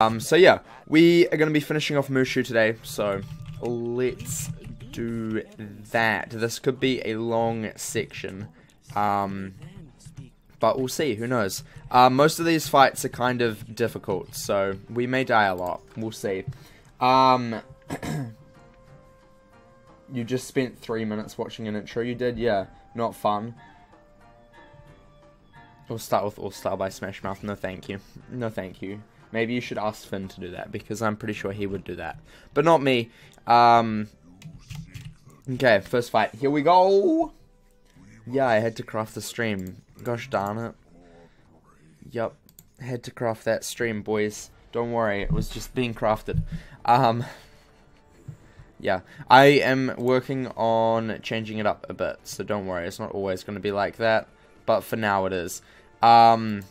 Um, so yeah, we are going to be finishing off Mooshu today, so let's do that. This could be a long section, um, but we'll see, who knows. Uh, most of these fights are kind of difficult, so we may die a lot, we'll see. Um, you just spent three minutes watching an intro, you did? Yeah, not fun. We'll start with All Star by Smash Mouth. No, thank you. No, thank you. Maybe you should ask Finn to do that because I'm pretty sure he would do that, but not me. Um. Okay, first fight. Here we go. Yeah, I had to craft the stream. Gosh darn it. Yup, had to craft that stream, boys. Don't worry, it was just being crafted. Um. Yeah, I am working on changing it up a bit, so don't worry. It's not always going to be like that, but for now it is. Um,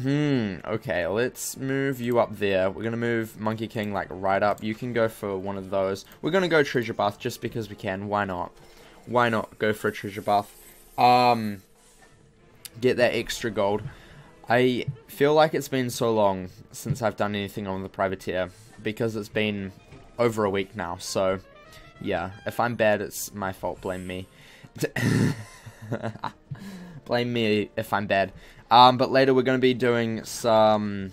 hmm, okay, let's move you up there. We're to move Monkey King, like, right up. You can go for one of those. We're to go Treasure Bath just because we can. Why not? Why not go for a Treasure Bath? Um, get that extra gold. I feel like it's been so long since I've done anything on the privateer because it's been over a week now. So, yeah, if I'm bad, it's my fault. Blame me. Blame me if I'm bad. Um, but later we're going to be doing some,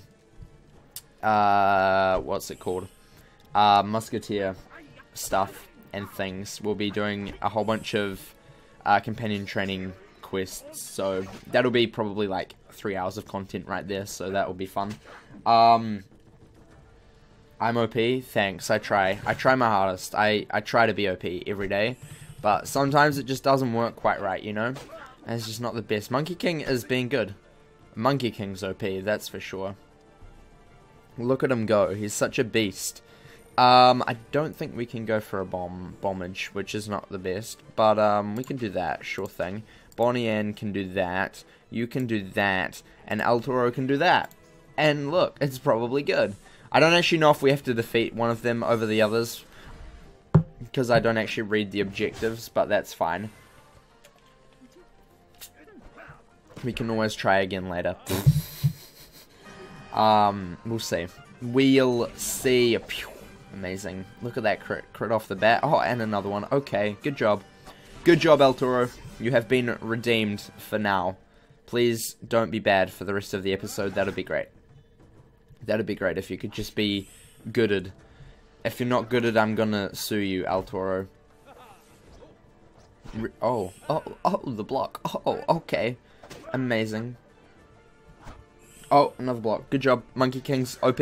uh, what's it called? Uh, Musketeer stuff and things. We'll be doing a whole bunch of uh, companion training quests. So that'll be probably like three hours of content right there. So that will be fun. Um, I'm OP. Thanks. I try. I try my hardest. I, I try to be OP every day. But sometimes it just doesn't work quite right, you know? It's just not the best. Monkey King is being good. Monkey King's OP, that's for sure. Look at him go. He's such a beast. Um, I don't think we can go for a bomb bombage, which is not the best. But um, we can do that, sure thing. Bonnie Anne can do that. You can do that. And El Toro can do that. And look, it's probably good. I don't actually know if we have to defeat one of them over the others. Because I don't actually read the objectives, but that's fine. We can always try again later. um, we'll see. We'll see. Amazing. Look at that crit, crit off the bat. Oh, and another one. Okay, good job. Good job, El Toro. You have been redeemed for now. Please don't be bad for the rest of the episode. That'd be great. That'd be great if you could just be gooded. If you're not gooded, I'm gonna sue you, El Toro. Re oh, oh, oh, the block. Oh, okay. Amazing. Oh, another block. Good job, Monkey Kings. OP.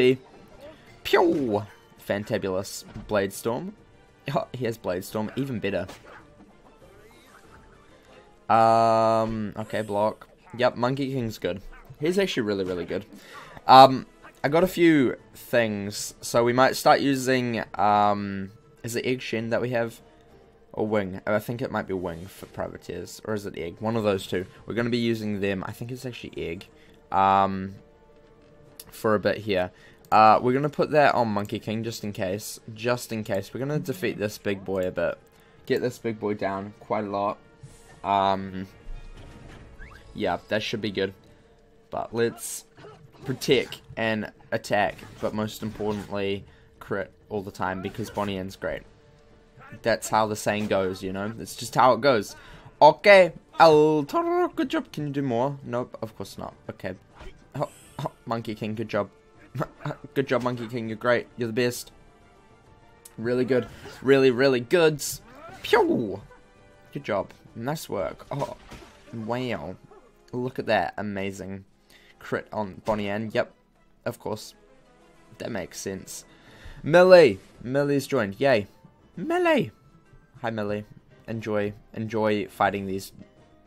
Pew! Fantabulous. Blade Storm. Oh, he has Blade Storm. Even better. Um, okay, block. Yep, Monkey King's good. He's actually really, really good. Um, I got a few things, so we might start using, um, is it Egg Shen that we have? Or Wing. I think it might be Wing for Privateers. Or is it Egg? One of those two. We're going to be using them. I think it's actually Egg. Um, for a bit here. Uh, we're going to put that on Monkey King just in case. Just in case. We're going to defeat this big boy a bit. Get this big boy down quite a lot. Um, yeah, that should be good. But let's protect and attack. But most importantly, crit all the time because Bonnie Anne's great. That's how the saying goes, you know? It's just how it goes. Okay, El Toro, good job. Can you do more? Nope, of course not. Okay. Oh, oh, Monkey King, good job. good job, Monkey King. You're great. You're the best. Really good. Really, really good. Pew! Good job. Nice work. Oh, wow. Look at that. Amazing. Crit on Bonnie Anne. Yep. Of course. That makes sense. Millie. Millie's joined. Yay. Melee. Hi, Melee. Enjoy, enjoy fighting these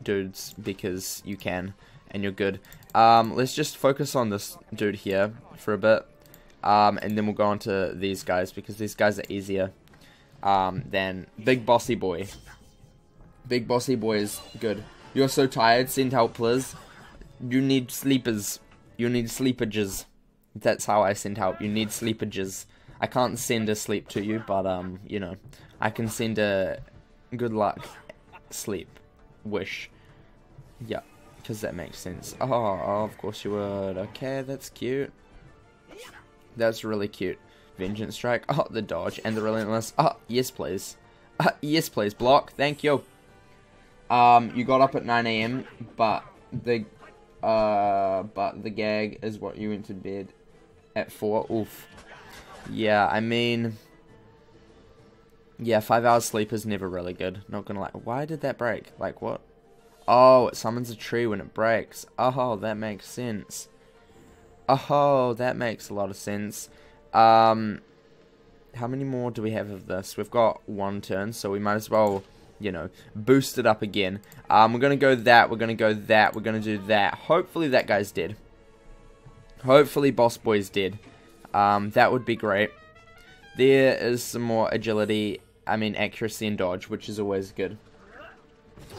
dudes because you can and you're good. Um, let's just focus on this dude here for a bit, um, and then we'll go on to these guys because these guys are easier um, than Big Bossy Boy. Big Bossy Boy is good. You're so tired. Send help, please. You need sleepers. You need sleepages. That's how I send help. You need sleepages. I can't send a sleep to you, but um, you know, I can send a good luck sleep wish. Yeah, because that makes sense. Oh, of course you would. Okay, that's cute. That's really cute. Vengeance Strike. Oh, the dodge and the Relentless. Oh, yes, please. Uh, yes, please. Block. Thank you. Um, you got up at 9 a.m., but the uh, but the gag is what you went to bed at 4. Oof. Yeah, I mean, yeah, five hours sleep is never really good. Not gonna lie. Why did that break? Like what? Oh, it summons a tree when it breaks. Oh, that makes sense. Oh, that makes a lot of sense. Um, how many more do we have of this? We've got one turn, so we might as well, you know, boost it up again. Um, we're to go that, we're to go that, we're to do that. Hopefully that guy's dead. Hopefully Boss Boy's dead. Um, that would be great. There is some more agility, I mean accuracy and dodge, which is always good.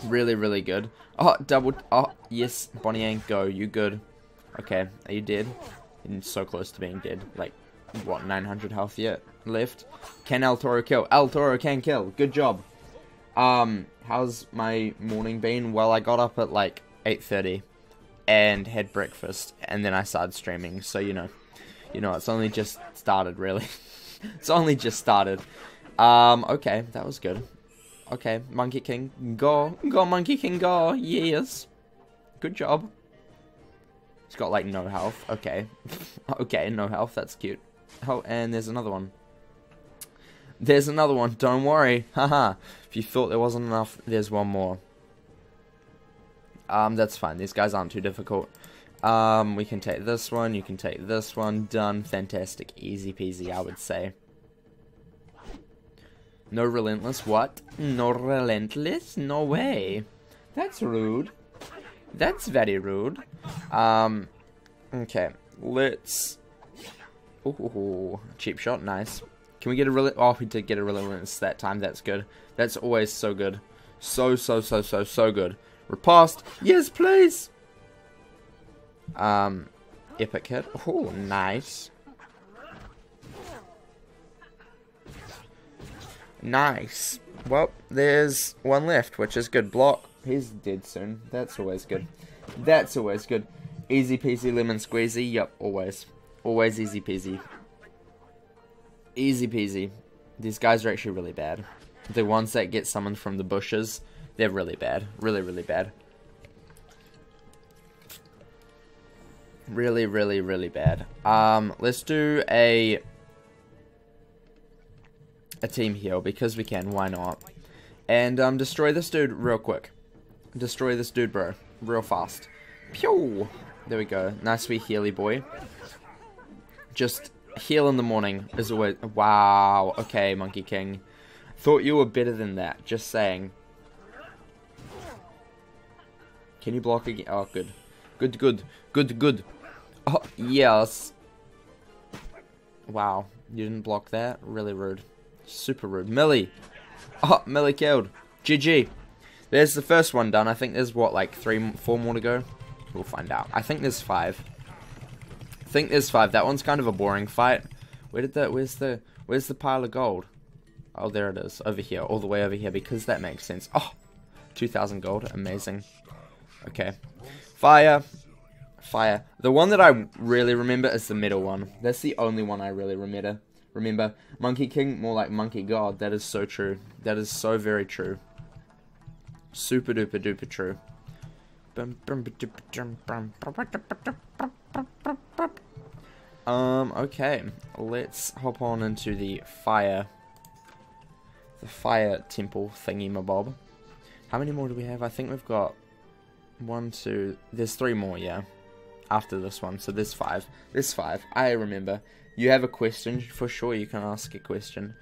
Really, really good. Oh, double, oh, yes, Bonnie ain't go, you good. Okay, are you dead? And so close to being dead, like what, 900 health yet left? Can El Toro kill? El Toro can kill. Good job. Um, how's my morning been? Well, I got up at like 8.30 and had breakfast and then I started streaming. So, you know, you know, it's only just started, really. it's only just started. Um, okay, that was good. Okay, Monkey King, go. Go, Monkey King, go. Yes. Good job. He's got, like, no health. Okay. okay, no health. That's cute. Oh, and there's another one. There's another one. Don't worry. Haha. if you thought there wasn't enough, there's one more. Um, that's fine. These guys aren't too difficult. Um, we can take this one. You can take this one. Done. Fantastic. Easy peasy, I would say. No relentless. What? No relentless? No way. That's rude. That's very rude. Um, okay. Let's Ooh, cheap shot, nice. Can we get a really? Oh, we did get a relentless that time. That's good. That's always so good. So so so so so good. Riposte. Yes, please. Um, epic hit. Oh, nice. Nice. Well, there's one left, which is good. Block. He's dead soon. That's always good. That's always good. Easy peasy lemon squeezy. Yep, always. Always easy peasy. Easy peasy. These guys are actually really bad. The ones that get summoned from the bushes, they're really bad. Really, really bad. Really, really, really bad. Um, let's do a a team heal because we can. Why not? And um, destroy this dude real quick. Destroy this dude, bro. Real fast. Pew! There we go. Nice wee healy boy. Just heal in the morning is always... Wow. Okay, Monkey King. Thought you were better than that. Just saying. Can you block again? Oh, good. Good, good. Good, good. Oh, yes. Wow. You didn't block that? Really rude. Super rude. Millie. Oh, Millie killed. GG. There's the first one done. I think there's, what, like three, four more to go? We'll find out. I think there's five. I think there's five. That one's kind of a boring fight. Where did the, where's the, where's the pile of gold? Oh, there it is. Over here. All the way over here because that makes sense. Oh, 2,000 gold. Amazing. Okay. Fire. Fire. The one that I really remember is the middle one. That's the only one I really remember. Remember, Monkey King, more like Monkey God. That is so true. That is so very true. Super duper duper true. Um, okay. Let's hop on into the fire. The fire temple thingy mabob. How many more do we have? I think we've got one, two. There's three more, yeah. After this one, so this five. this five. I remember. You have a question for sure. You can ask a question.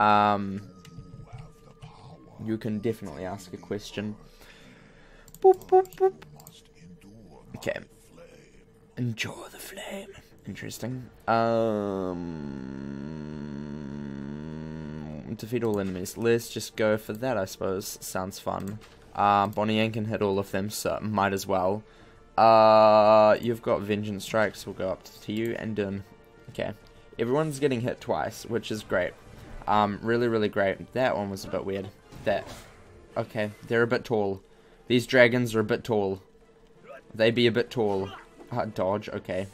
Um, you can definitely ask a question. Boop, boop, boop. Okay. Enjoy the flame. Interesting. Um, defeat all enemies. Let's just go for that, I suppose. Sounds fun. Uh, Bonnie Anne can hit all of them, so might as well. Uh, you've got Vengeance Strikes. We'll go up to you and done. Okay. Everyone's getting hit twice, which is great. Um, really, really great. That one was a bit weird. That. Okay, they're a bit tall. These dragons are a bit tall. They be a bit tall. Uh, dodge, okay.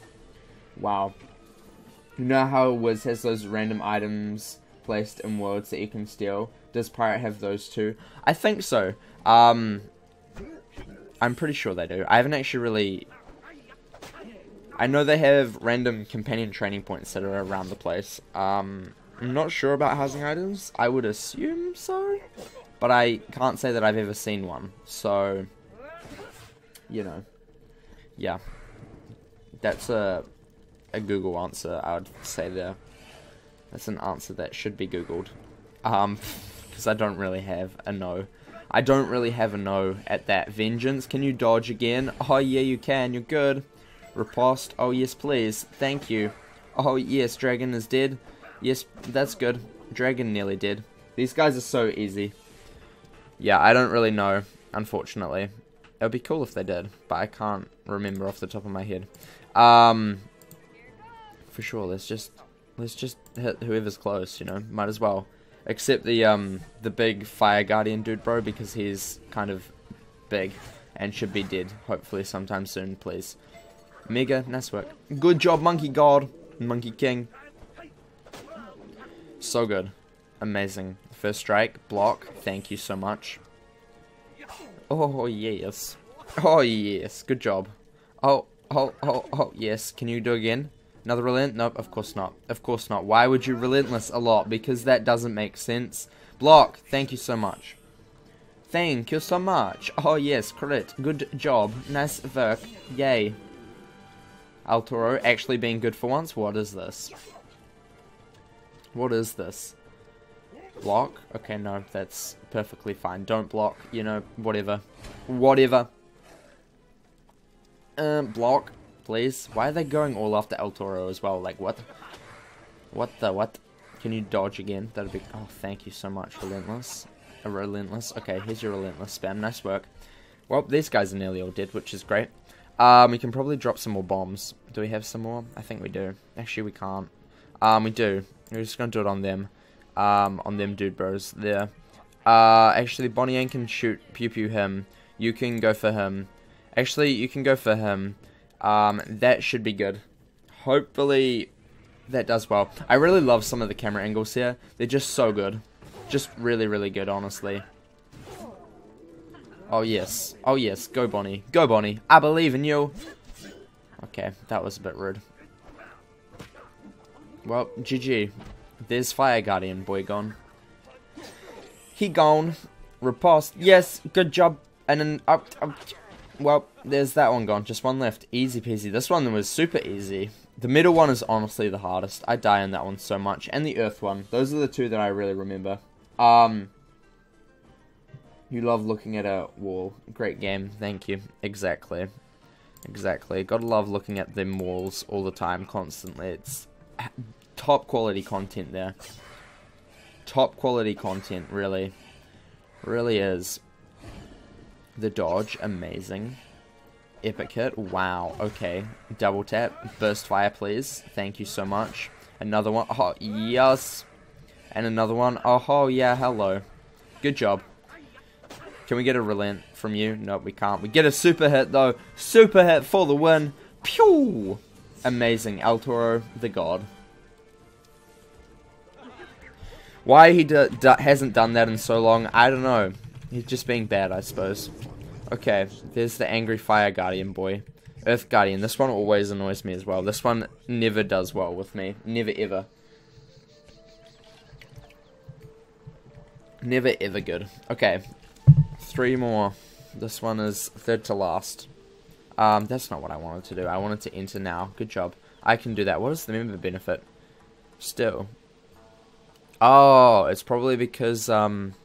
Wow. You know how Wiz has those random items placed in worlds that you can steal? Does Pirate have those too? I think so. Um, I'm pretty sure they do. I haven't actually really... I know they have random companion training points that are around the place. Um, I'm not sure about housing items. I would assume so. But I can't say that I've ever seen one. So, you know. Yeah. That's a, a Google answer, I would say there. That's an answer that should be Googled. Um, because I don't really have a no. I don't really have a no at that. Vengeance, can you dodge again? Oh, yeah, you can. You're good. Riposte. Oh, yes, please. Thank you. Oh, yes, Dragon is dead. Yes, that's good. Dragon nearly dead. These guys are so easy. Yeah, I don't really know, unfortunately. It would be cool if they did, but I can't remember off the top of my head. Um, for sure, let's just let's just hit whoever's close. You know, might as well. Except the um the big fire guardian dude, bro, because he's kind of big and should be dead. Hopefully, sometime soon, please. Mega, nice work. Good job, Monkey God, Monkey King. So good, amazing. First strike, block. Thank you so much. Oh yes, oh yes, good job. Oh, oh, oh, oh, yes. Can you do again? Another relent? Nope, of course not. Of course not. Why would you relentless a lot? Because that doesn't make sense. Block. Thank you so much. Thank you so much. Oh, yes, credit. Good job. Nice work. Yay. El Toro actually being good for once. What is this? What is this? Block? Okay, no, that's perfectly fine. Don't block, you know, whatever. Whatever. Um, block, please. Why are they going all after El Toro as well? Like, what? What the, what? Can you dodge again? That'd be, oh, thank you so much, Relentless. A Relentless. Okay, here's your Relentless spam. Nice work. Well, these guys are nearly all dead, which is great. Um, we can probably drop some more bombs. Do we have some more? I think we do. Actually, we can't. Um, we do. We're just gonna do it on them. Um, on them dude bros there. Uh, actually, Bonnie Anne can shoot pew pew him. You can go for him. Actually, you can go for him. Um, that should be good. Hopefully, that does well. I really love some of the camera angles here. They're just so good. Just really, really good, honestly. Oh, yes. Oh, yes. Go, Bonnie. Go, Bonnie. I believe in you. Okay, that was a bit rude. Well, GG. There's Fire Guardian boy gone. He gone. Riposte. Yes, good job. And then up, up. Well, there's that one gone. Just one left. Easy peasy. This one was super easy. The middle one is honestly the hardest. I die in that one so much. And the earth one. Those are the two that I really remember. Um, you love looking at a wall. Great game. Thank you. Exactly. Exactly. Gotta love looking at them walls all the time, constantly. It's top quality content there. Top quality content, really. Really is. The dodge, amazing. Epic hit, wow, okay. Double tap, burst fire please, thank you so much. Another one, oh, yes. And another one, oh, yeah, hello. Good job. Can we get a relent from you? No, we can't. We get a super hit, though. Super hit for the win. Pew! Amazing. El Toro, the god. Why he hasn't done that in so long, I don't know. He's just being bad, I suppose. Okay, there's the angry fire guardian boy. Earth Guardian, this one always annoys me as well. This one never does well with me. Never ever. Never ever good. Okay, three more. This one is third to last. Um, that's not what I wanted to do. I wanted to enter now. Good job. I can do that. What is the member benefit? Still. Oh, it's probably because, um...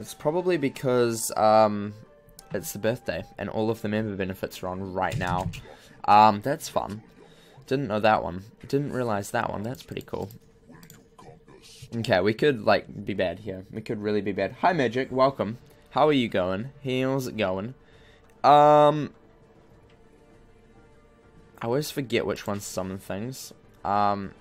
it's probably because, um, it's the birthday, and all of the member benefits are on right now. Um, that's fun. Didn't know that one. Didn't realize that one. That's pretty cool. Okay, we could, like, be bad here. We could really be bad. Hi, Magic. Welcome. How are you going? How's it going? Um, I always forget which ones summon things. Um,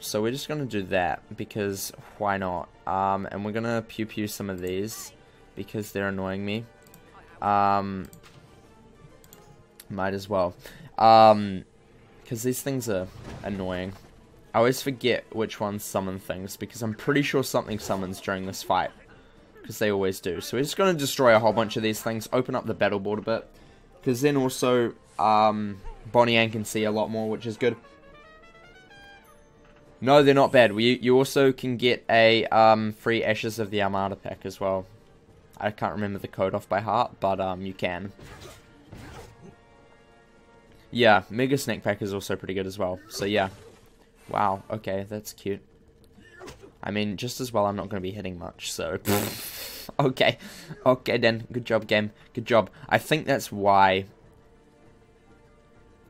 so we're just going to do that, because why not? Um, and we're going to pew-pew some of these, because they're annoying me. Um, might as well. Um, because these things are annoying. I always forget which ones summon things, because I'm pretty sure something summons during this fight. Because they always do. So we're just going to destroy a whole bunch of these things, open up the battle board a bit. Because then also, um, Bonnie Anne can see a lot more, which is good. No, they're not bad. We, you also can get a um, free Ashes of the Armada pack as well. I can't remember the code off by heart, but um, you can. Yeah, Mega Snake Pack is also pretty good as well. So yeah. Wow, okay, that's cute. I mean, just as well I'm not going to be hitting much, so... okay. Okay then, good job game. Good job. I think that's why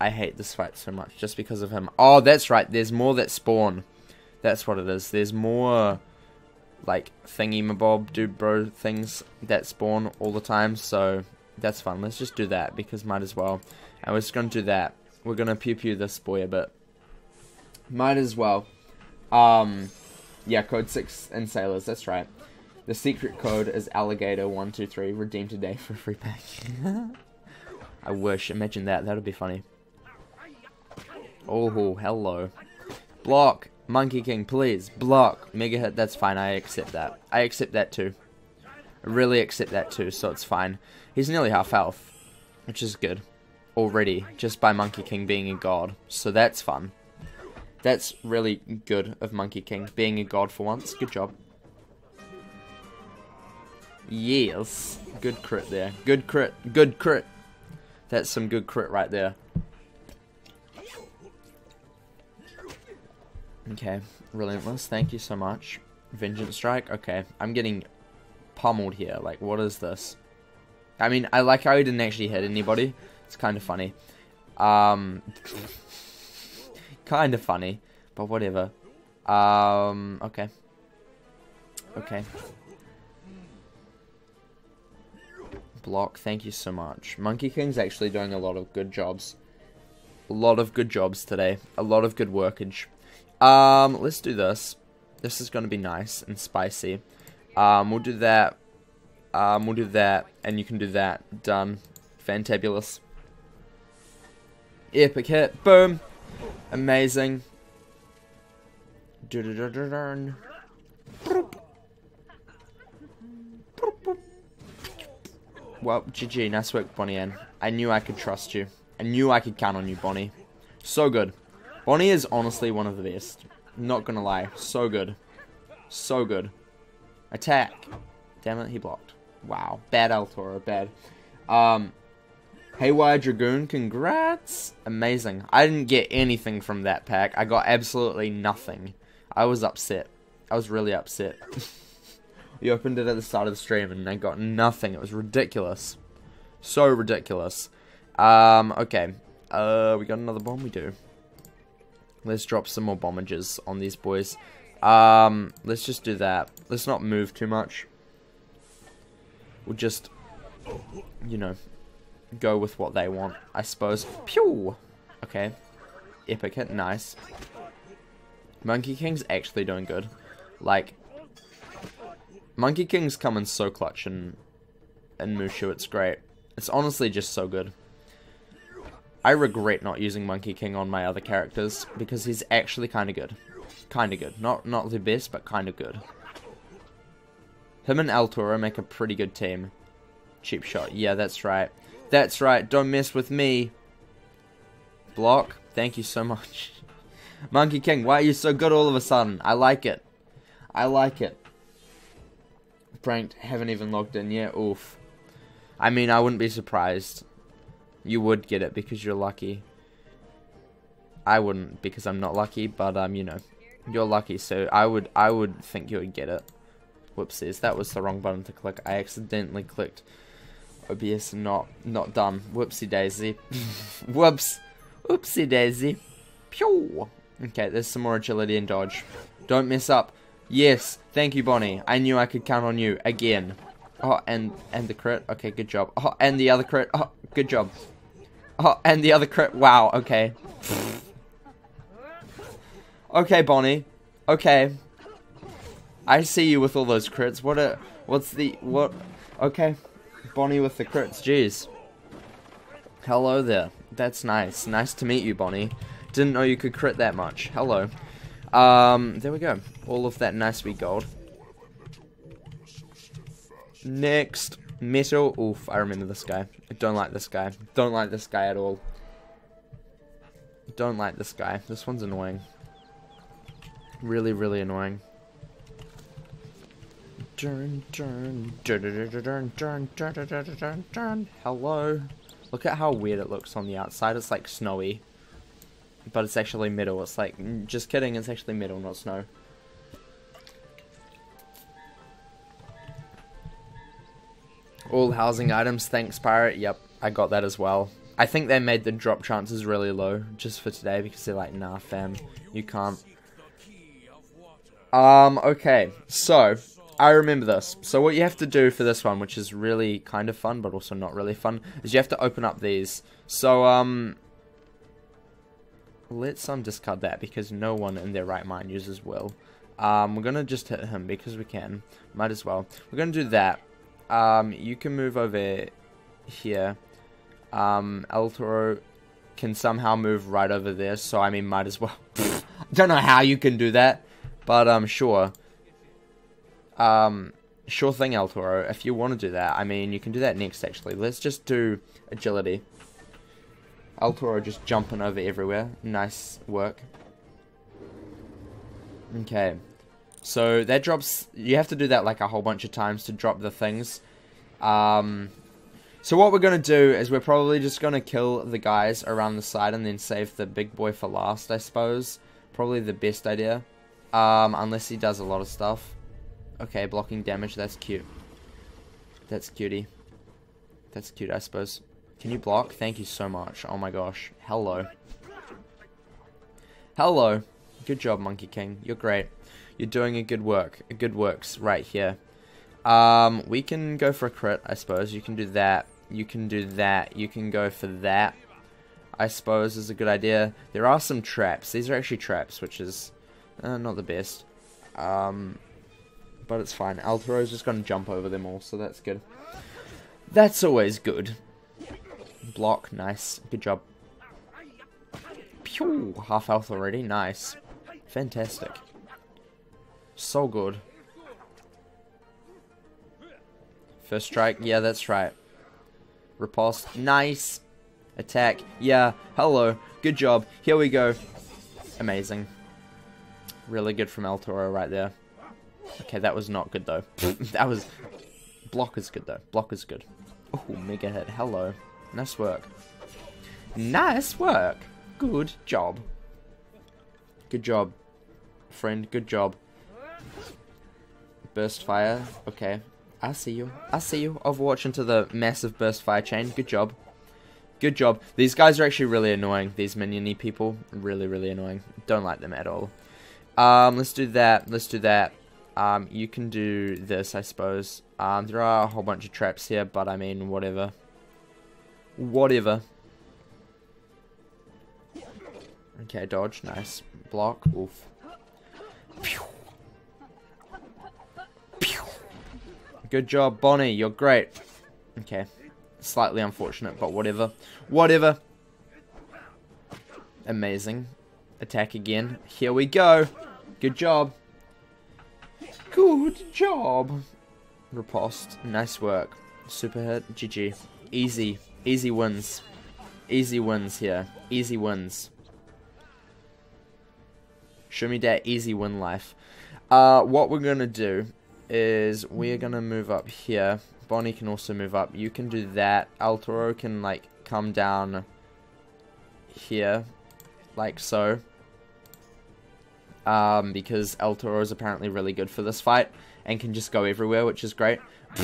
I hate this fight so much, just because of him. Oh, that's right, there's more that spawn. That's what it is. There's more, like, thingy-mabob, dude bro things that spawn all the time, so that's fun. Let's just do that, because might as well. And we're just going to do that. We're going to pew-pew this boy a bit. Might as well. Um, yeah, code 6 in Sailors, that's right. The secret code is alligator123, redeem today for free pack. I wish, imagine that, that would be funny. Oh, hello. Block. Monkey King, please. Block. Mega hit, that's fine. I accept that. I accept that too. I really accept that too, so it's fine. He's nearly half health, which is good. Already, just by Monkey King being a god. So that's fun. That's really good of Monkey King, being a god for once. Good job. Yes. Good crit there. Good crit. Good crit. That's some good crit right there. Okay, Relentless, thank you so much. Vengeance Strike, okay. I'm getting pummeled here. Like, what is this? I mean, I like how he didn't actually hit anybody. It's kind of funny. Um, kind of funny, but whatever. Um, okay. Okay. Block, thank you so much. Monkey King's actually doing a lot of good jobs. A lot of good jobs today. A lot of good workage. Um, let's do this. This is going to be nice and spicy. Um, we'll do that. Um, we'll do that, and you can do that. Done. Fantabulous. Epic hit. Boom. Amazing. Well, GG, nice work, Bonnie Anne. I knew I could trust you. I knew I could count on you, Bonnie. So good. Bonnie is honestly one of the best. Not gonna lie. So good. So good. Attack. Damn it, he blocked. Wow. Bad El Toro, bad. Um, Haywire Dragoon, congrats. Amazing. I didn't get anything from that pack. I got absolutely nothing. I was upset. I was really upset. you opened it at the start of the stream and I got nothing. It was ridiculous. So ridiculous. Um, okay. Uh, we got another bomb? We do. Let's drop some more bombages on these boys. Um, let's just do that. Let's not move too much. We'll just, you know, go with what they want, I suppose. Pew! Okay. Epic hit, nice. Monkey King's actually doing good. Like, Monkey King's coming so clutch in, in Mooshu, it's great. It's honestly just so good. I regret not using Monkey King on my other characters, because he's actually kind of good. Kind of good. Not not the best, but kind of good. Him and El Toro make a pretty good team. Cheap shot. Yeah, that's right. That's right. Don't mess with me. Block. Thank you so much. Monkey King, why are you so good all of a sudden? I like it. I like it. Pranked. Haven't even logged in yet. Oof. I mean, I wouldn't be surprised. You would get it because you're lucky. I wouldn't because I'm not lucky, but um, you know, you're lucky, so I would I would think you would get it. Whoopsies, that was the wrong button to click. I accidentally clicked OBS not not done. Whoopsie daisy. Whoops. Whoopsie daisy. Pew. Okay, there's some more agility and dodge. Don't mess up. Yes, thank you, Bonnie. I knew I could count on you again. Oh, and and the crit. Okay, good job. Oh, and the other crit. Oh, good job. Oh, and the other crit. Wow, okay. okay, Bonnie. Okay. I see you with all those crits. What a... What's the... What... Okay. Bonnie with the crits, jeez. Hello there. That's nice. Nice to meet you, Bonnie. Didn't know you could crit that much. Hello. Um, there we go. All of that nice sweet gold. Next, metal. Oof, I remember this guy. I don't like this guy. Don't like this guy at all. Don't like this guy. This one's annoying. Really, really annoying. Hello. Look at how weird it looks on the outside. It's like snowy. But it's actually metal. It's like, just kidding, it's actually metal, not snow. All housing items, thanks Pirate. Yep, I got that as well. I think they made the drop chances really low just for today because they're like, nah fam, you can't. Um, okay, so, I remember this. So what you have to do for this one, which is really kind of fun, but also not really fun, is you have to open up these. So, um, let's um, discard that because no one in their right mind uses will. Um, we're going to just hit him because we can. Might as well. We're going to do that. Um, you can move over here. Um, El Toro can somehow move right over there, so I mean, might as well. Don't know how you can do that, but um, sure. Um, sure thing, El Toro. If you want to do that, I mean, you can do that next, actually. Let's just do agility. El Toro just jumping over everywhere. Nice work. Okay. So that drops... You have to do that like a whole bunch of times to drop the things. Um, so what we're going to do is we're probably just going to kill the guys around the side and then save the big boy for last, I suppose. Probably the best idea. Um, unless he does a lot of stuff. Okay, blocking damage, that's cute. That's cutie. That's cute, I suppose. Can you block? Thank you so much. Oh my gosh. Hello. Hello. Good job, Monkey King. You're great. You're doing a good work. A good works right here. Um, we can go for a crit, I suppose. You can do that. You can do that. You can go for that. I suppose is a good idea. There are some traps. These are actually traps, which is uh, not the best. Um, but it's fine. El Toro's just going to jump over them all, so that's good. That's always good. Block, nice. Good job. Pew! Half health already, nice. Fantastic. So good. First strike, yeah, that's right. Repulse, nice. Attack, yeah, hello, good job. Here we go. Amazing. Really good from El Toro right there. Okay, that was not good though. that was... Block is good though. Block is good. Oh, mega hit. Hello. Nice work. Nice work. Good job. Good job, friend. Good job. Burst fire. Okay. I see you. I see you. Overwatch into the massive burst fire chain. Good job. Good job. These guys are actually really annoying. These miniony people. Really, really annoying. Don't like them at all. Um, let's do that. Let's do that. Um, you can do this, I suppose. Um, there are a whole bunch of traps here, but I mean, whatever. Whatever. Okay, dodge, nice. Block, oof. Pew. Good job, Bonnie, you're great. Okay, slightly unfortunate, but whatever. Whatever. Amazing. Attack again. Here we go. Good job. Good job. Riposte. Nice work. Super hit. GG. Easy. Easy wins. Easy wins here. Easy wins. Show me that easy win life. Uh, what we're going to do is we're going to move up here. Bonnie can also move up. You can do that. El Toro can, like, come down here. Like so um, because El Toro is apparently really good for this fight and can just go everywhere, which is great.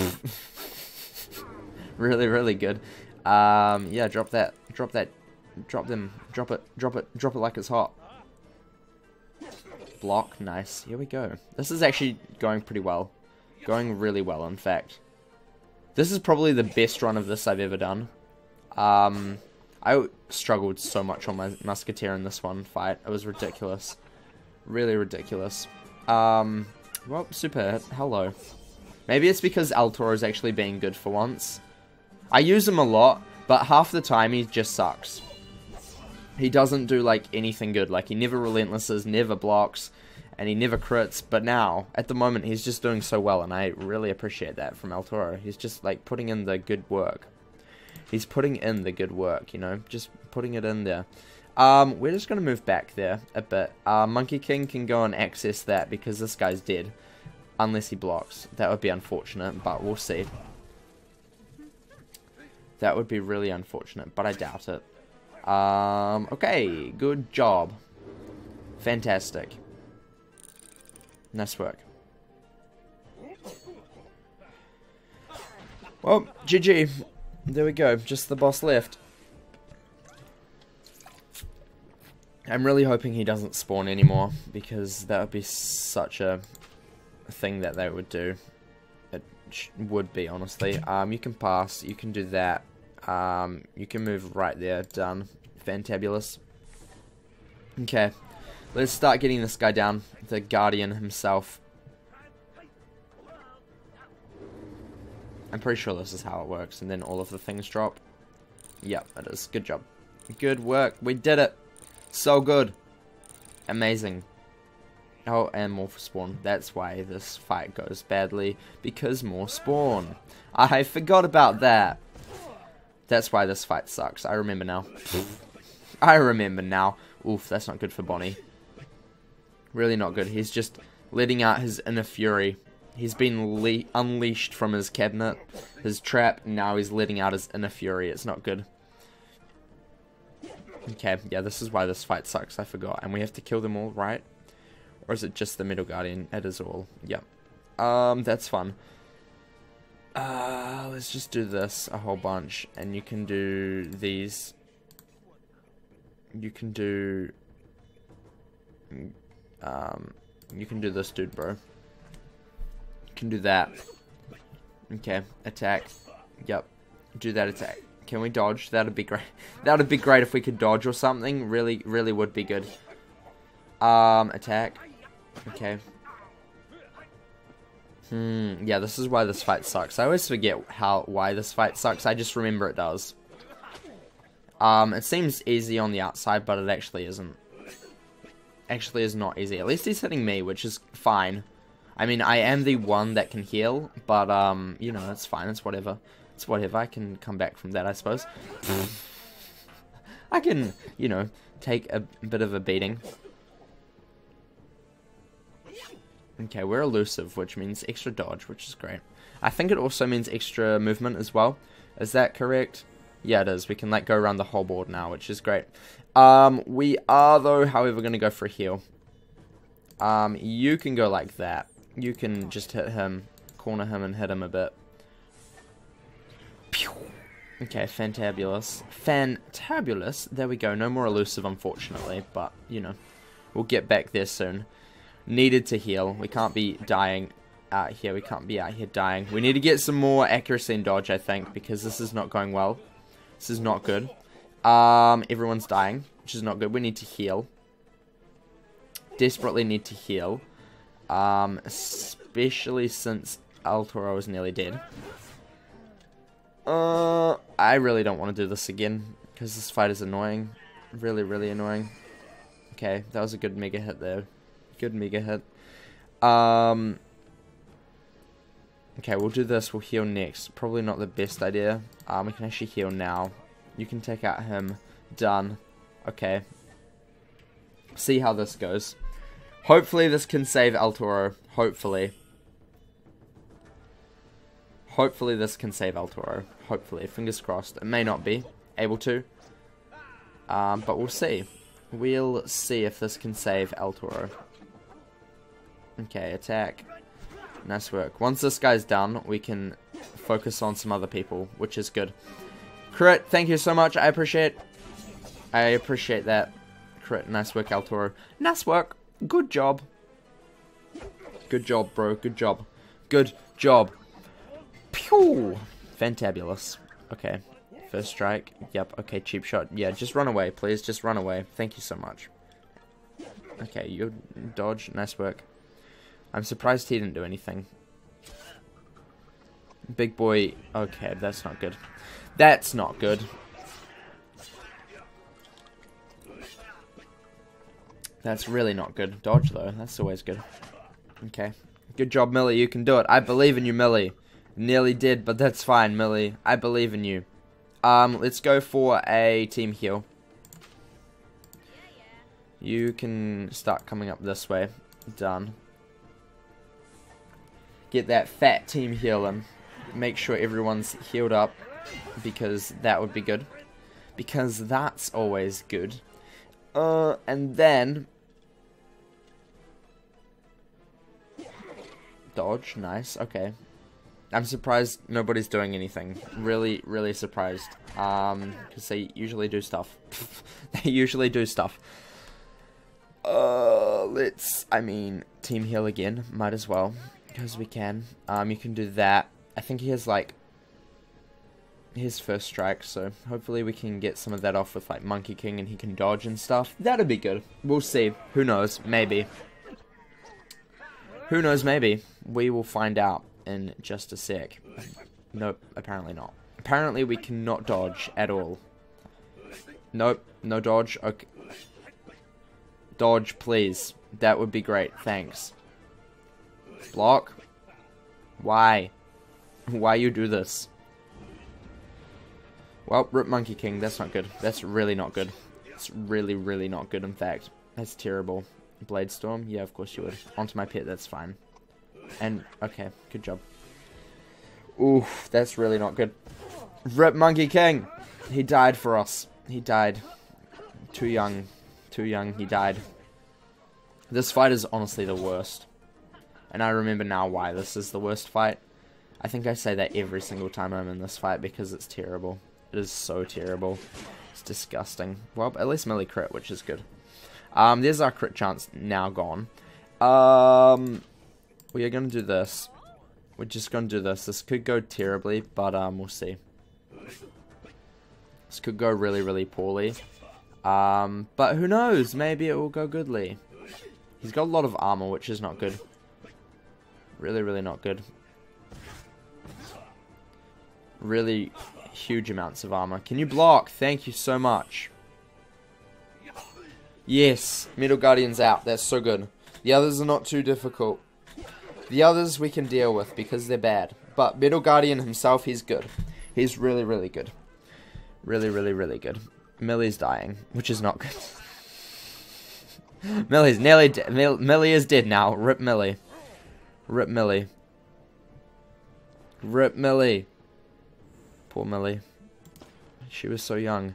really, really good. Um, yeah, drop that, drop that, drop them, drop it, drop it, drop it like it's hot. Block, nice. Here we go. This is actually going pretty well. Going really well, in fact. This is probably the best run of this I've ever done. Um, I struggled so much on my Musketeer in this one fight. It was ridiculous. Really ridiculous. Um, well, super. Hello. Maybe it's because El Toro is actually being good for once. I use him a lot, but half the time he just sucks. He doesn't do like anything good. Like he never relentlesses, never blocks, and he never crits. But now, at the moment, he's just doing so well, and I really appreciate that from El Toro. He's just like putting in the good work. He's putting in the good work, you know, just putting it in there. Um, we're just going to move back there a bit. Uh, Monkey King can go and access that because this guy's dead. Unless he blocks. That would be unfortunate, but we'll see. That would be really unfortunate, but I doubt it. Um, okay, good job. Fantastic. Nice work. Well, GG. There we go, just the boss left. I'm really hoping he doesn't spawn anymore, because that would be such a thing that they would do. It would be, honestly. Um, you can pass, you can do that. Um, you can move right there, done. Fantabulous. Okay, let's start getting this guy down, the Guardian himself. I'm pretty sure this is how it works, and then all of the things drop. Yep, it is. Good job. Good work. We did it. So good. Amazing. Oh, and more spawn. That's why this fight goes badly, because more spawn. I forgot about that. That's why this fight sucks. I remember now. I remember now. Oof, that's not good for Bonnie. Really not good. He's just letting out his inner fury. He's been unleashed from his cabinet, his trap, now he's letting out his inner fury. It's not good. Okay, yeah, this is why this fight sucks. I forgot. And we have to kill them all, right? Or is it just the middle guardian? It is all. Yep. Um, that's fun. Uh, let's just do this a whole bunch. And you can do these. You can do... Um, you can do this, dude, bro. You can do that. Okay, attack. Yep. Do that attack. Can we dodge? That'd be great. That'd be great if we could dodge or something. Really, really would be good. Um, attack. Okay. Hmm, yeah, this is why this fight sucks. I always forget how why this fight sucks. I just remember it does. Um, it seems easy on the outside, but it actually isn't. Actually is not easy. At least he's hitting me, which is fine. I mean, I am the one that can heal, but, um, you know, it's fine. It's whatever. It's whatever. I can come back from that, I suppose. I can, you know, take a bit of a beating. Okay, we're elusive, which means extra dodge, which is great. I think it also means extra movement as well. Is that correct? Yeah, it is. We can, like, go around the whole board now, which is great. Um, we are, though, however, going to go for a heal. Um, you can go like that. You can just hit him, corner him, and hit him a bit. Pew. Okay, fantabulous. Fantabulous. There we go. No more elusive, unfortunately, but, you know, we'll get back there soon needed to heal. We can't be dying out here. We can't be out here dying. We need to get some more accuracy and dodge, I think, because this is not going well. This is not good. Um, everyone's dying, which is not good. We need to heal. Desperately need to heal. Um, especially since El Toro is nearly dead. Uh, I really don't want to do this again, because this fight is annoying. Really, really annoying. Okay, that was a good mega hit there. Good mega hit. Um, okay, we'll do this. We'll heal next. Probably not the best idea. Um, we can actually heal now. You can take out him. Done. Okay. See how this goes. Hopefully this can save El Toro. Hopefully. Hopefully this can save El Toro. Hopefully. Fingers crossed. It may not be able to. Um, but we'll see. We'll see if this can save El Toro. Okay, attack. Nice work. Once this guy's done, we can focus on some other people, which is good. Crit, thank you so much. I appreciate I appreciate that. Crit, nice work, El Toro. Nice work. Good job. Good job, bro. Good job. Good job. Pew! Fantabulous. Okay. First strike. Yep. Okay, cheap shot. Yeah, just run away, please. Just run away. Thank you so much. Okay, you dodge. Nice work. I'm surprised he didn't do anything. Big boy. Okay, that's not good. That's not good. That's really not good. Dodge, though. That's always good. Okay. Good job, Millie. You can do it. I believe in you, Millie. Nearly did, but that's fine, Millie. I believe in you. Um, let's go for a team heal. You can start coming up this way. Done. Get that fat team healing. Make sure everyone's healed up because that would be good. Because that's always good. Uh, and then... Dodge, nice, okay. I'm surprised nobody's doing anything. Really, really surprised. Um, because they usually do stuff. they usually do stuff. Uh, let's, I mean, team heal again. Might as well. Because we can. Um, you can do that. I think he has, like, his first strike, so hopefully we can get some of that off with, like, Monkey King and he can dodge and stuff. That'd be good. We'll see. Who knows? Maybe. Who knows? Maybe. We will find out in just a sec. Nope, apparently not. Apparently we cannot dodge at all. Nope, no dodge. Okay. Dodge, please. That would be great. Thanks. Block. Why? Why you do this? Well, Rip Monkey King, that's not good. That's really not good. It's really, really not good, in fact. That's terrible. Blade Storm? Yeah, of course you would. Onto my pit, that's fine. And, okay, good job. Oof, that's really not good. Rip Monkey King! He died for us. He died. Too young. Too young, he died. This fight is honestly the worst. And I remember now why this is the worst fight. I think I say that every single time I'm in this fight because it's terrible. It is so terrible. It's disgusting. Well, at least melee crit, which is good. Um, there's our crit chance now gone. Um, we are going to do this. We're just going to do this. This could go terribly, but um, we'll see. This could go really, really poorly. Um, but who knows? Maybe it will go goodly. He's got a lot of armor, which is not good. Really, really not good. Really huge amounts of armor. Can you block? Thank you so much. Yes, Metal Guardian's out. That's so good. The others are not too difficult. The others we can deal with because they're bad. But Metal Guardian himself, he's good. He's really, really good. Really, really, really good. Millie's dying, which is not good. Millie's nearly Millie is dead now. Rip Millie. Rip Millie. Rip Millie. Poor Millie. She was so young.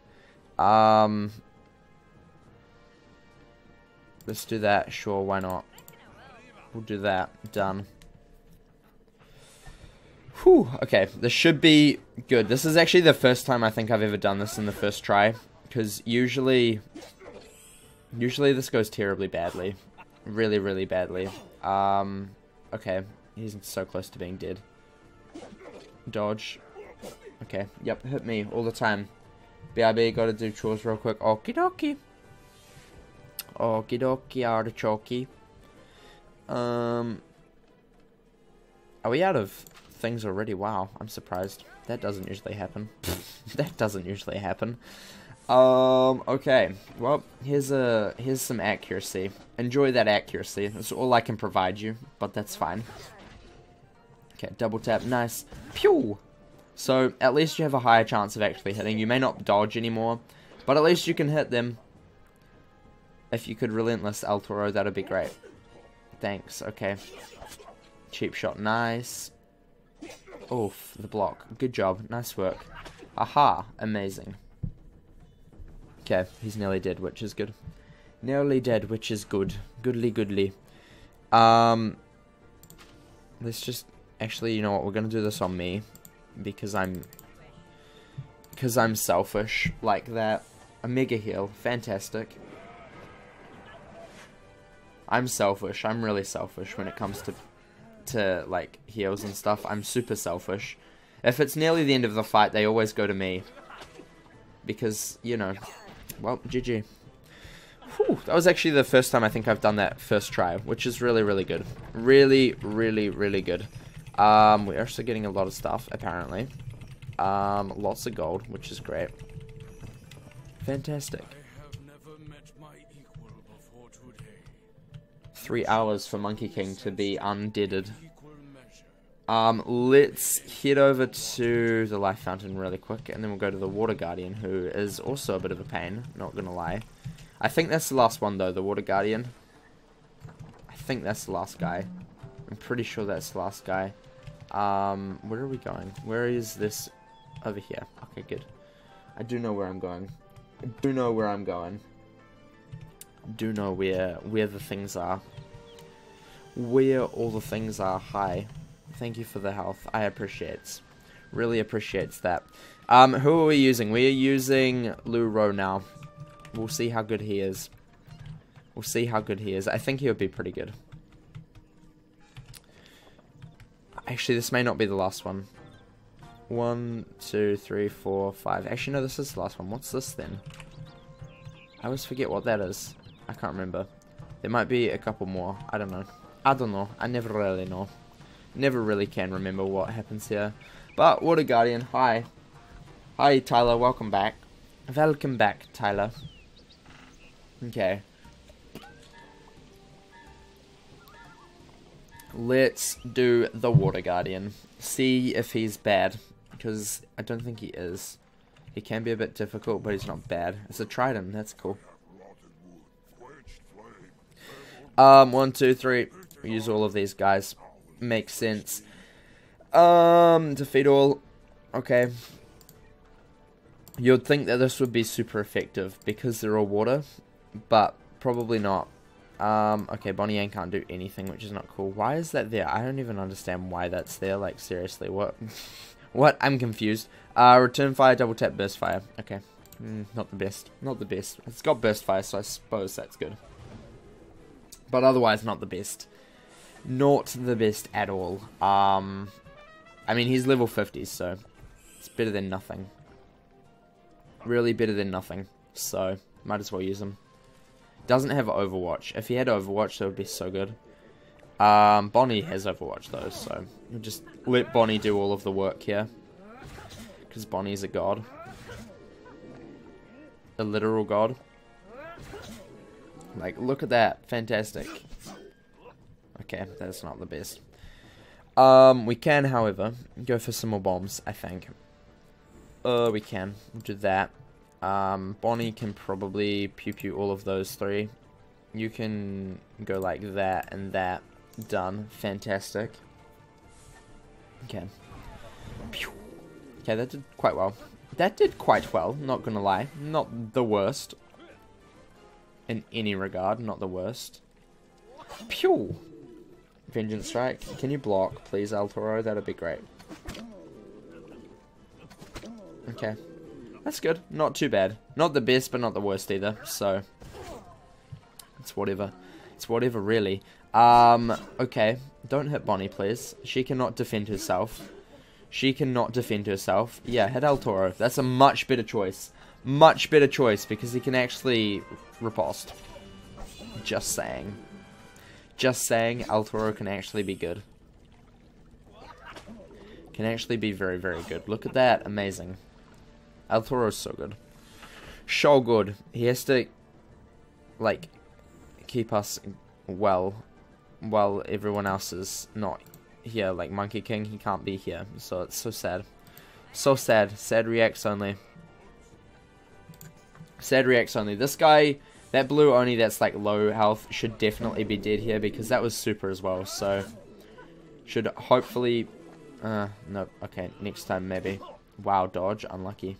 Um, let's do that. Sure, why not? We'll do that. Done. Whew, okay, this should be good. This is actually the first time I think I've ever done this in the first try. Because usually, usually this goes terribly badly. Really, really badly. Um, okay, he's so close to being dead. Dodge. Okay, yep, hit me all the time. BIB, gotta do chores real quick. Okie dokie. Okie dokie, artichoke. Um, are we out of things already? Wow, I'm surprised. That doesn't usually happen. that doesn't usually happen. Um, okay. Well, here's a here's some accuracy. Enjoy that accuracy. That's all I can provide you, but that's fine. Okay, double tap, nice. Pew! So, at least you have a higher chance of actually hitting. You may not dodge anymore, but at least you can hit them. If you could Relentless El Toro, that'd be great. Thanks, okay. Cheap shot, nice. Oof, the block. Good job, nice work. Aha, amazing. Okay, he's nearly dead, which is good. Nearly dead, which is good. Goodly, goodly. Um, let's just... Actually, you know what? We're going to do this on me. Because I'm... Because I'm selfish like that. A mega heal. Fantastic. I'm selfish. I'm really selfish when it comes to to like heals and stuff. I'm super selfish. If it's nearly the end of the fight, they always go to me. Because, you know, well, GG. Whew, that was actually the first time I think I've done that first try, which is really, really good. Really, really, really good. Um, we're actually getting a lot of stuff, apparently. Um, lots of gold, which is great. Fantastic. Three hours for Monkey King to be undeaded. Um, let's head over to the Life Fountain really quick, and then we'll go to the Water Guardian, who is also a bit of a pain, not gonna lie. I think that's the last one, though, the Water Guardian. I think that's the last guy. I'm pretty sure that's the last guy. Um, where are we going? Where is this? Over here. Okay, good. I do know where I'm going. I do know where I'm going. I do know where where the things are. Where all the things are. Hi. Thank you for the health. I appreciate. Really appreciates that. Um, who are we using? We are using Lou Rowe now. We'll see how good he is. We'll see how good he is. I think he would be pretty good. Actually, this may not be the last one. One, two, three, four, five. Actually, no, this is the last one. What's this then? I always forget what that is. I can't remember. There might be a couple more. I don't know. I don't know. I never really know. Never really can remember what happens here. But, Water Guardian, hi. Hi, Tyler. Welcome back. Welcome back, Tyler. Okay. Let's do the Water Guardian. See if he's bad. Because I don't think he is. He can be a bit difficult, but he's not bad. It's a Trident. That's cool. Um, one, two, three. Use all of these guys. Makes sense. Um, defeat all. Okay. You'd think that this would be super effective because they're all water, but probably not. Um, okay, Bonnie Anne can't do anything, which is not cool. Why is that there? I don't even understand why that's there. Like, seriously, what? what? I'm confused. Uh, return fire, double tap, burst fire. Okay. Mm, not the best. Not the best. It's got burst fire, so I suppose that's good. But otherwise, not the best. Not the best at all. Um, I mean, he's level 50, so it's better than nothing. Really better than nothing. So, might as well use him. Doesn't have Overwatch. If he had Overwatch, that would be so good. Um, Bonnie has Overwatch though, so we'll just let Bonnie do all of the work here. Because Bonnie's a god. A literal god. Like, look at that. Fantastic. Okay, that's not the best. Um, we can, however, go for some more bombs, I think. Uh, we can. do that. Um, Bonnie can probably pew pew all of those three. You can go like that and that. Done. Fantastic. Okay. Pew. Okay, that did quite well. That did quite well, not gonna lie. Not the worst. In any regard, not the worst. Pew! Vengeance Strike. Can you block, please, El Toro? That'd be great. Okay. That's good. Not too bad. Not the best, but not the worst either. So, it's whatever. It's whatever, really. Um, okay. Don't hit Bonnie, please. She cannot defend herself. She cannot defend herself. Yeah, hit El. That's a much better choice. Much better choice, because he can actually riposte. Just saying. Just saying, El Toro can actually be good. Can actually be very, very good. Look at that. Amazing. Is so good. So good. He has to, like, keep us well while everyone else is not here. Like Monkey King, he can't be here. So it's so sad. So sad. Sad reacts only. Sad reacts only. This guy, that blue only that's like low health should definitely be dead here because that was super as well. So should hopefully... Uh, no, okay, next time maybe. Wow, dodge, unlucky.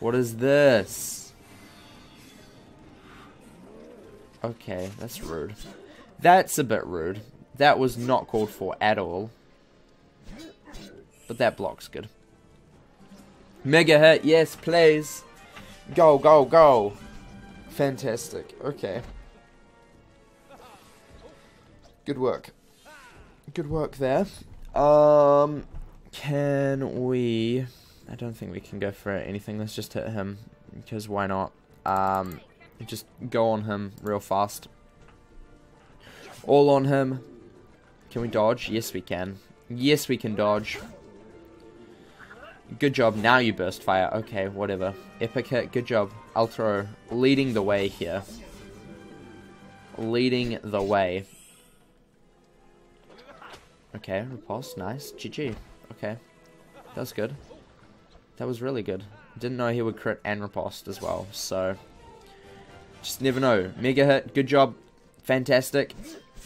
What is this? Okay, that's rude. That's a bit rude. That was not called for at all. But that block's good. Mega hit, yes, please. Go, go, go. Fantastic. Okay. Good work. Good work there. Um, can we... I don't think we can go for anything. Let's just hit him, because why not? Um, just go on him real fast. All on him. Can we dodge? Yes, we can. Yes, we can dodge. Good job. Now you burst fire. Okay, whatever. Epic hit. Good job. El Toro leading the way here. Leading the way. Okay, riposte. Nice. GG. Okay. That was good. That was really good. Didn't know he would crit and riposte as well, so... Just never know. Mega hit. Good job. Fantastic.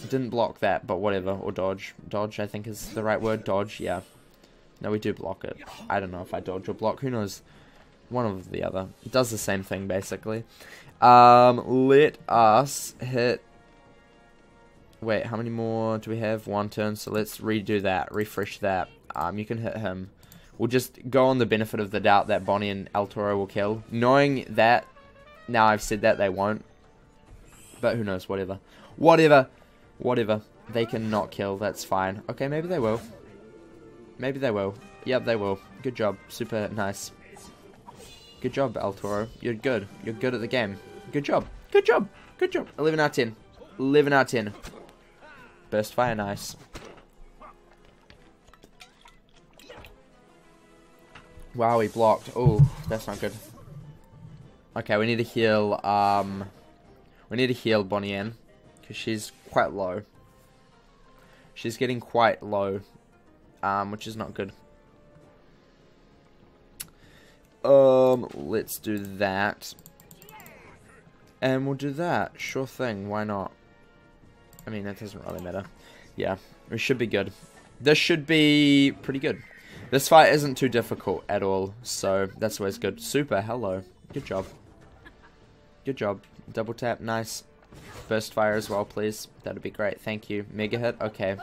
Didn't block that, but whatever. Or dodge. Dodge, I think is the right word. Dodge, yeah. No, we do block it. I don't know if I dodge or block. Who knows? One of the other. It does the same thing, basically. Um, let us hit... Wait, how many more do we have? One turn, so let's redo that. Refresh that. Um, you can hit him. We'll just go on the benefit of the doubt that Bonnie and El Toro will kill. Knowing that, now I've said that, they won't. But who knows, whatever. Whatever. Whatever. They cannot kill, that's fine. Okay, maybe they will. Maybe they will. Yep, they will. Good job. Super nice. Good job, El Toro. You're good. You're good at the game. Good job. Good job. Good job. 11 out of 10. 11 out of 10. Burst fire, nice. Wow, he blocked. Oh, that's not good. Okay, we need to heal, um... We need to heal Bonnie Anne. Because she's quite low. She's getting quite low um, which is not good. Um, let's do that. And we'll do that. Sure thing, why not? I mean, that doesn't really matter. Yeah, we should be good. This should be pretty good. This fight isn't too difficult at all, so that's always good. Super, hello. Good job. Good job. Double tap, nice. Burst fire as well, please. That'd be great, thank you. Mega hit, okay.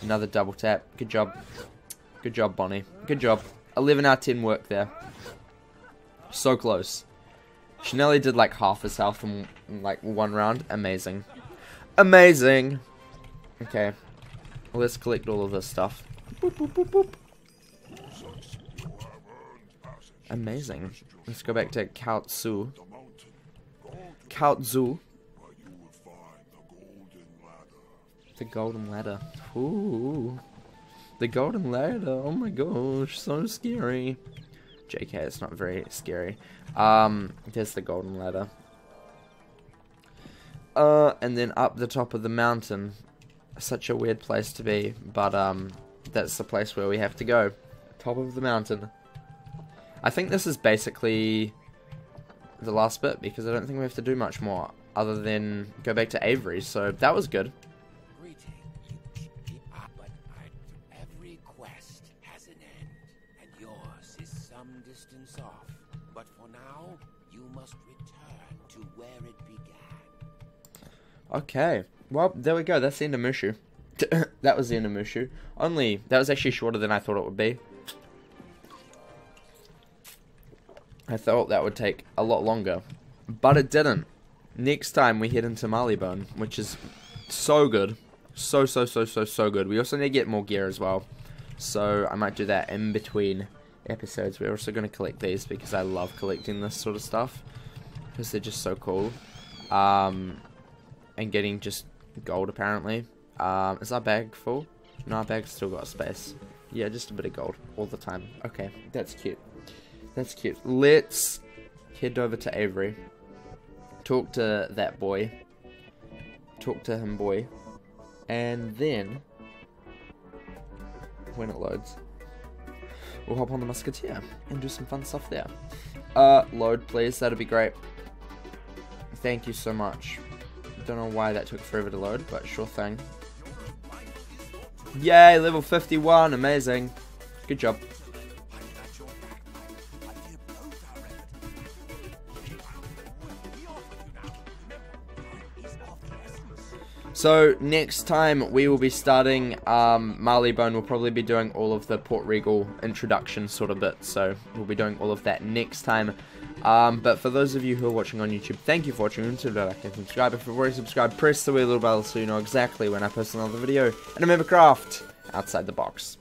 Another double tap. Good job. Good job, Bonnie. Good job. 11 out of 10 work there. So close. Nearly did like half his health in, like one round. Amazing. Amazing. Okay. Let's collect all of this stuff. Boop, boop, boop. Amazing. Let's go back to Kaotsu. Kaotsu. The golden ladder. Ooh. The golden ladder. Oh my gosh, so scary. JK, it's not very scary. Um, there's the golden ladder. Uh, and then up the top of the mountain. Such a weird place to be, but um, that's the place where we have to go. Top of the mountain. I think this is basically the last bit because I don't think we have to do much more other than go back to Avery. So that was good. Okay. Well, there we go. That's the end of Mooshu. that was the end of Mooshu. Only, that was actually shorter than I thought it would be. I thought that would take a lot longer. But it didn't. Next time we head into Marleybone, which is so good. So, so, so, so, so good. We also need to get more gear as well. So I might do that in between episodes. We're also going to collect these because I love collecting this sort of stuff. Because they're just so cool. Um, and getting just gold apparently. Um, is our bag full? No, our bag's still got space. Yeah, just a bit of gold all the time. Okay, that's cute. That's cute. Let's head over to Avery. Talk to that boy. Talk to him, boy. And then, when it loads, we'll hop on the Musketeer and do some fun stuff there. Uh, load, please. That'd be great. Thank you so much. Don't know why that took forever to load, but sure thing. Yay, level 51, amazing. Good job. So next time we will be starting um, Marleybone. We'll probably be doing all of the Port Regal introduction sort of bit. So we'll be doing all of that next time. Um, but for those of you who are watching on YouTube, thank you for watching. Remember to like and subscribe. If you've already subscribed, press the wee little bell so you know exactly when I post another video. And remember, craft outside the box.